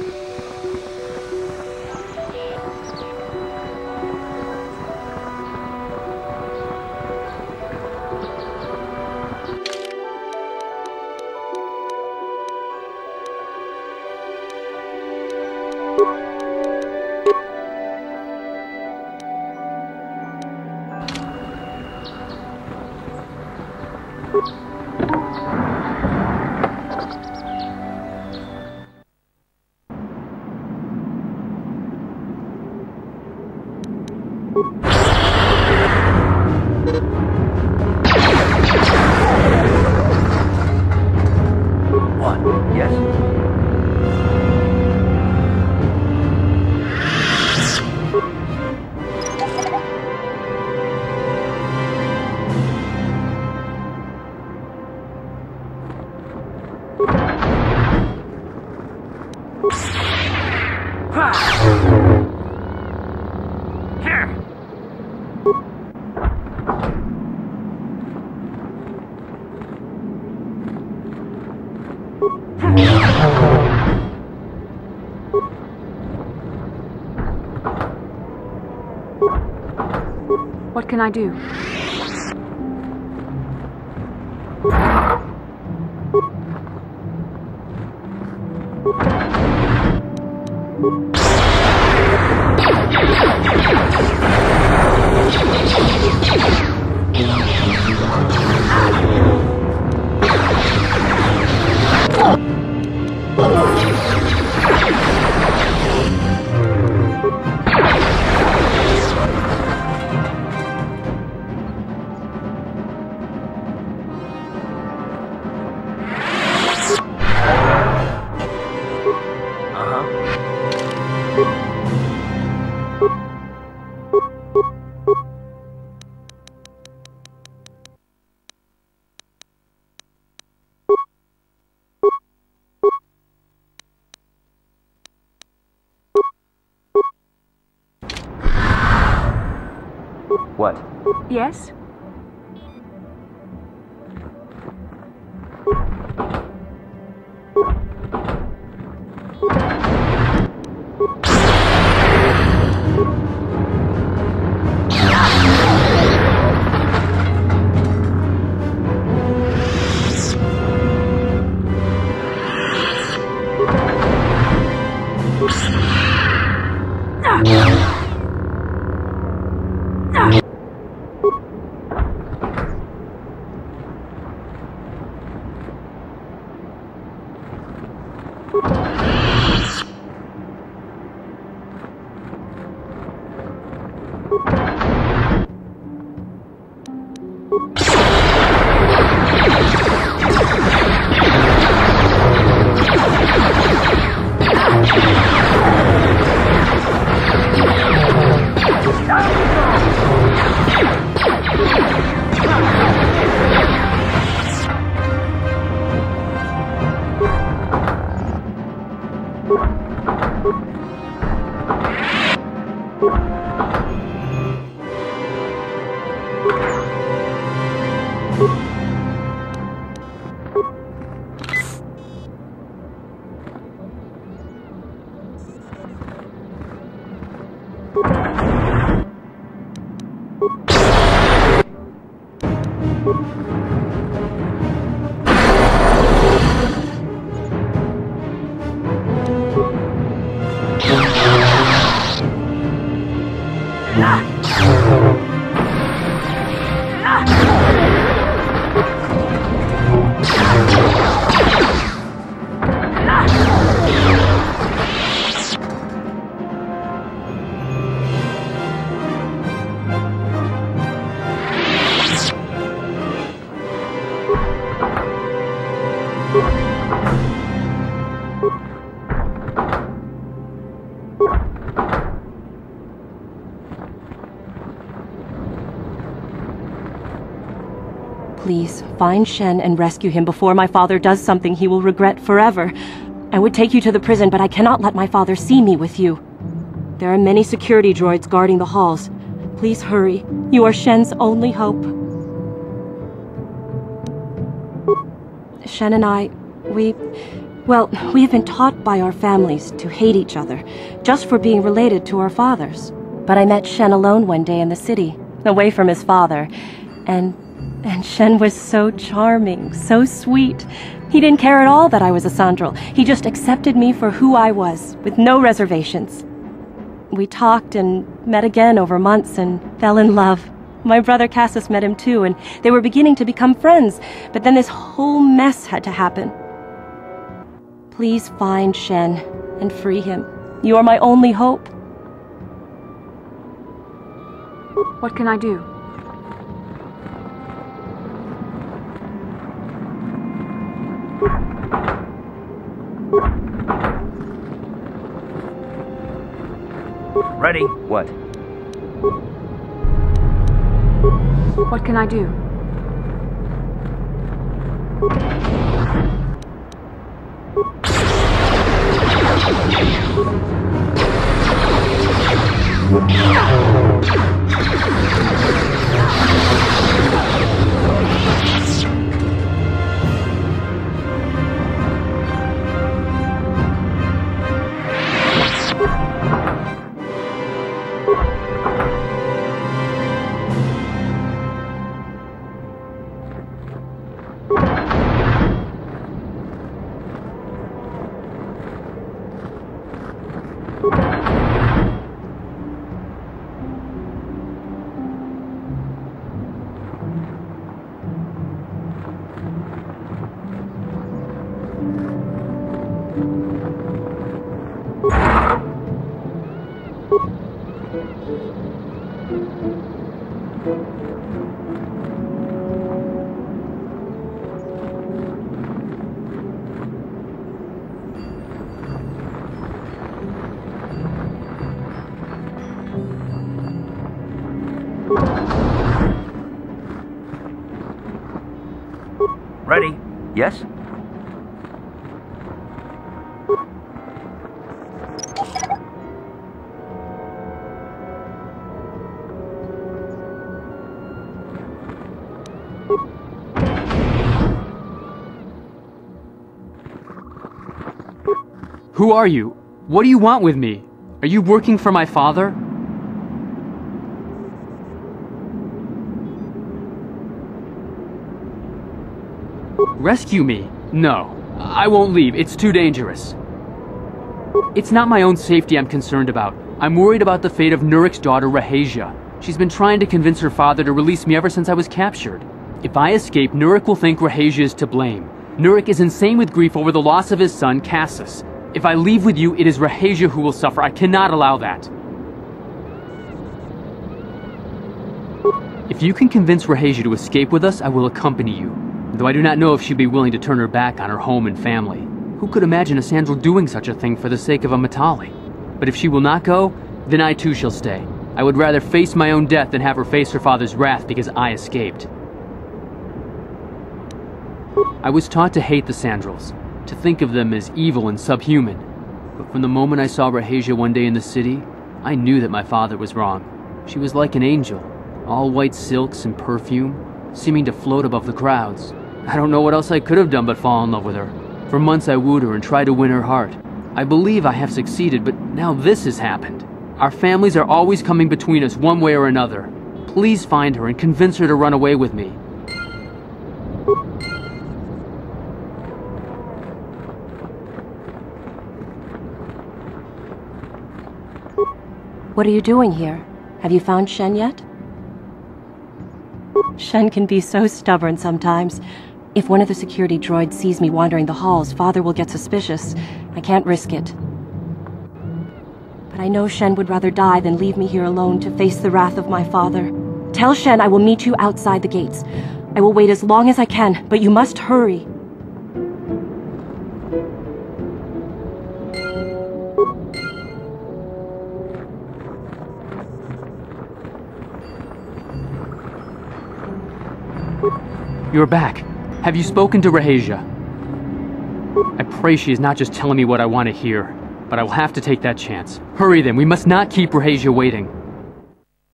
you One, What can I do? What? Yes? you Please, find Shen and rescue him before my father does something he will regret forever. I would take you to the prison, but I cannot let my father see me with you. There are many security droids guarding the halls. Please hurry. You are Shen's only hope. Shen and I, we... Well, we have been taught by our families to hate each other, just for being related to our fathers. But I met Shen alone one day in the city, away from his father, and and Shen was so charming, so sweet. He didn't care at all that I was a Sandral. He just accepted me for who I was, with no reservations. We talked and met again over months and fell in love. My brother Cassus met him too, and they were beginning to become friends, but then this whole mess had to happen. Please find Shen and free him. You are my only hope. What can I do? Ready? What? What can I do? Ready? Yes? Who are you? What do you want with me? Are you working for my father? Rescue me? No. I won't leave. It's too dangerous. It's not my own safety I'm concerned about. I'm worried about the fate of Nurik's daughter, Rahasia. She's been trying to convince her father to release me ever since I was captured. If I escape, Nurik will think Rahasia is to blame. Nurik is insane with grief over the loss of his son, Cassus. If I leave with you, it is Rahasia who will suffer. I cannot allow that. If you can convince Rahasia to escape with us, I will accompany you. Though I do not know if she'd be willing to turn her back on her home and family. Who could imagine a Sandral doing such a thing for the sake of a Matale? But if she will not go, then I too shall stay. I would rather face my own death than have her face her father's wrath because I escaped. I was taught to hate the Sandrals, to think of them as evil and subhuman. But from the moment I saw Rahasia one day in the city, I knew that my father was wrong. She was like an angel, all white silks and perfume, seeming to float above the crowds. I don't know what else I could have done but fall in love with her. For months I wooed her and tried to win her heart. I believe I have succeeded, but now this has happened. Our families are always coming between us one way or another. Please find her and convince her to run away with me. What are you doing here? Have you found Shen yet? Shen can be so stubborn sometimes. If one of the security droids sees me wandering the halls, Father will get suspicious. I can't risk it. But I know Shen would rather die than leave me here alone to face the wrath of my father. Tell Shen I will meet you outside the gates. I will wait as long as I can, but you must hurry. You're back. Have you spoken to Rahasia? I pray she is not just telling me what I want to hear, but I will have to take that chance. Hurry then, we must not keep Rahasia waiting.